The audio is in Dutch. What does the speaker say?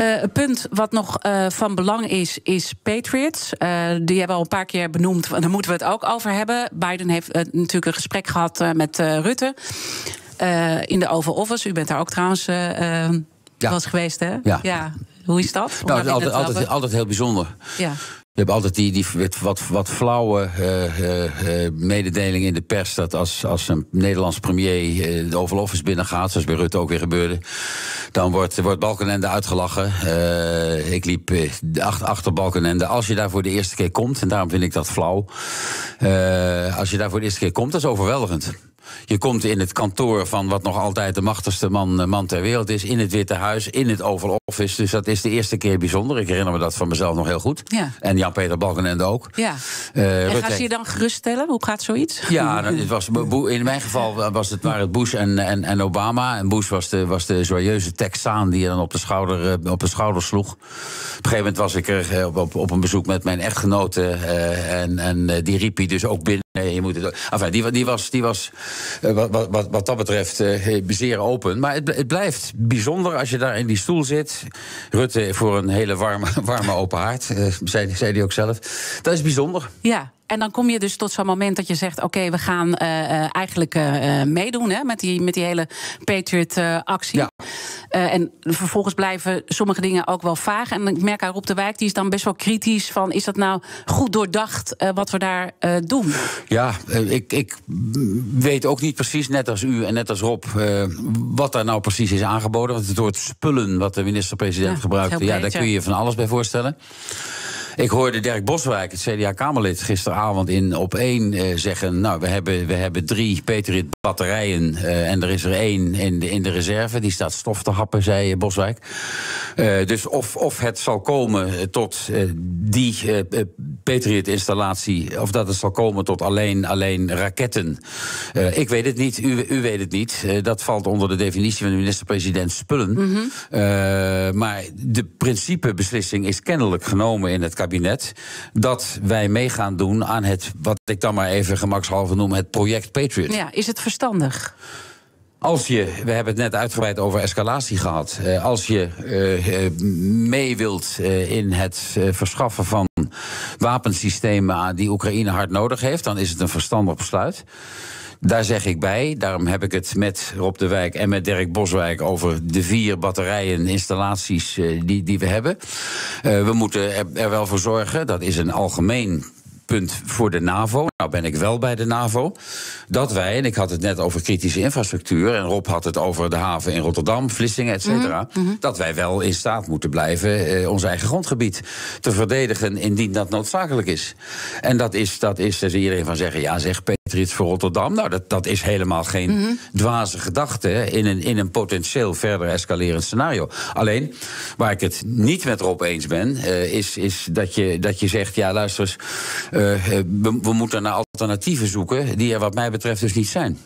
Uh, een punt wat nog uh, van belang is, is Patriots. Uh, die hebben al een paar keer benoemd, daar moeten we het ook over hebben. Biden heeft natuurlijk een gesprek gehad met Rutte in de Oval Office. U bent daar ook trouwens ja. was geweest, hè? Ja. ja. Hoe is dat? Nou, het is altijd, altijd, altijd heel bijzonder. Ja. Je hebt altijd die, die wat, wat flauwe uh, mededeling in de pers dat als, als een Nederlandse premier de Oval Office binnengaat, zoals bij Rutte ook weer gebeurde, dan wordt, wordt Balkenende uitgelachen. ik liep achter, achter Balkenende. Als je daar voor de eerste keer komt, en daarom vind ik dat flauw, als je daar voor de eerste keer komt, dat is overweldigend. Je komt in het kantoor van wat nog altijd de machtigste man, eh, man ter wereld is. In het Witte Huis, in het Oval Office. Dus dat is de eerste keer bijzonder. Ik herinner me dat van mezelf nog heel goed. Ja. En Jan-Peter Balkenende ook. Ja. Uh, en gaan ze je dan geruststellen? Hoe gaat zoiets? Ja, nou, het was, in mijn geval was het, waren het Bush en, en, en Obama. En Bush was de, was de joyeuze Texaan die je dan op de, schouder, eh, op de schouder sloeg. Op een gegeven moment was ik er op, op een bezoek met mijn echtgenote. Uh, en en die riep hij dus ook binnen. Je moet die, die was, die was uh, wat, wat, wat dat betreft uh, zeer open. Maar het, het, blijft bijzonder als je daar in die stoel zit. Rutte voor een hele warme, warme open haard, uh, zei, zei hij ook zelf. Dat is bijzonder. Ja, en dan kom je dus tot zo'n moment dat je zegt: Oké, we gaan uh, eigenlijk uh, meedoen hè, met, die, met die hele Patriot-actie. Ja. en vervolgens blijven sommige dingen ook wel vaag. En ik merk aan Rob de Wijk, die is dan best wel kritisch: van, Is dat nou goed doordacht wat we daar doen? Ja, ik, ik weet ook niet precies, net als u en net als Rob, wat daar nou precies is aangeboden. Want het woord spullen, wat de minister-president ja, gebruikte, ja, daar kun je je van alles bij voorstellen. Ik hoorde Dirk Boswijk, het CDA-Kamerlid, gisteravond in op één uh, zeggen: Nou, we hebben, we hebben drie Patriot batterijen uh, en er is er één in de, in de reserve. Die staat stof te happen, zei Boswijk. Uh, dus of, of het zal komen tot die Patriot-installatie, of dat het zal komen tot alleen, alleen raketten. ik weet het niet, u, u weet het niet. dat valt onder de definitie van de minister-president spullen. Mm -hmm. maar de principebeslissing is kennelijk genomen in het kabinet kabinet dat wij mee gaan doen aan het, wat ik dan maar even gemakshalve noem, het project Patriot. Ja, is het verstandig? Als je, we hebben het net uitgebreid over escalatie gehad. Uh, als je uh, mee wilt in het verschaffen van wapensystemen die Oekraïne hard nodig heeft, dan is het een verstandig besluit. Daar zeg ik bij, daarom heb ik het met Rob de Wijk en met Dirk Boswijk over de vier batterijen, installaties uh, die, die we hebben. Uh, we moeten er wel voor zorgen, dat is een algemeen punt voor de NAVO. Nou ben ik wel bij de NAVO. Dat wij, en ik had het net over kritische infrastructuur... en Rob had het over de haven in Rotterdam, Vlissingen, et cetera... Mm -hmm. dat wij wel in staat moeten blijven eh, ons eigen grondgebied te verdedigen... indien dat noodzakelijk is. En dat is, dat is dus iedereen van zeggen... ja, zeg Patriots voor Rotterdam. Nou, dat, dat is helemaal geen mm -hmm. dwaze gedachte... In een, in een potentieel verder escalerend scenario. Alleen, waar ik het niet met Rob eens ben... Uh, is, is dat, je, dat je zegt, ja, luister eens... We, we, moeten naar alternatieven zoeken die er wat mij betreft dus niet zijn.